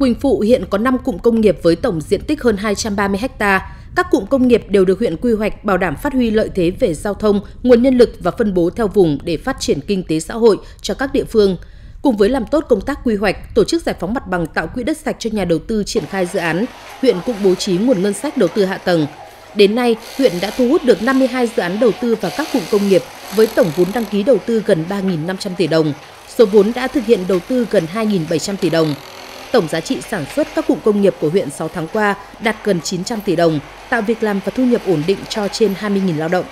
Quỳnh Phụ hiện có 5 cụm công nghiệp với tổng diện tích hơn 230 ha. Các cụm công nghiệp đều được huyện quy hoạch bảo đảm phát huy lợi thế về giao thông, nguồn nhân lực và phân bố theo vùng để phát triển kinh tế xã hội cho các địa phương. Cùng với làm tốt công tác quy hoạch, tổ chức giải phóng mặt bằng tạo quỹ đất sạch cho nhà đầu tư triển khai dự án, huyện cũng bố trí nguồn ngân sách đầu tư hạ tầng. Đến nay, huyện đã thu hút được 52 dự án đầu tư vào các cụm công nghiệp với tổng vốn đăng ký đầu tư gần 3.500 tỷ đồng. Số vốn đã thực hiện đầu tư gần 2.700 tỷ đồng. Tổng giá trị sản xuất các cụm công nghiệp của huyện 6 tháng qua đạt gần 900 tỷ đồng, tạo việc làm và thu nhập ổn định cho trên 20.000 lao động.